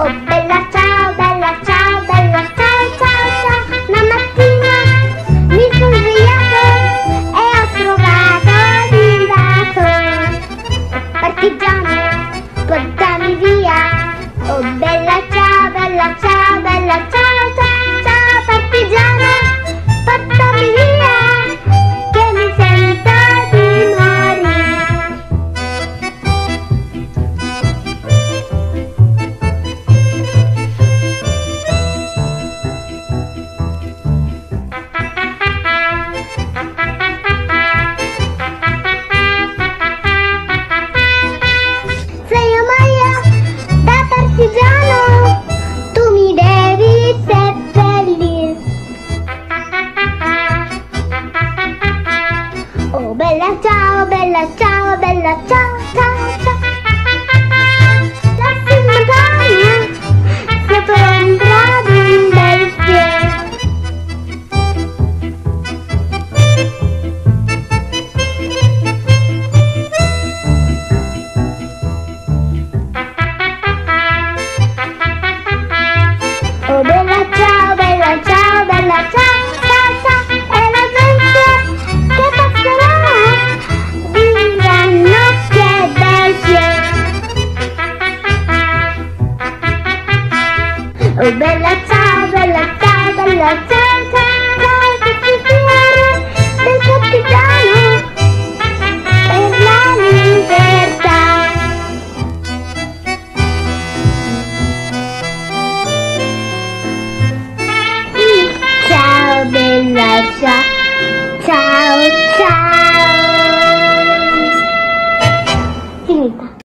Oh bella ciao, bella ciao, bella ciao, ciao, ciao. Una mattina mi sono svegliato e ho trovato l'invaso. Partigiano, portami via. Oh bella partigiano, tu mi devi seppellir. Oh bella ciao, bella ciao, bella ciao, ciao, ciao. Ciao bella, ciao bella, ciao bella, ciao ciao ciao questo fiore del capitano per la libertà. Ciao bella, ciao ciao ciao. Finita.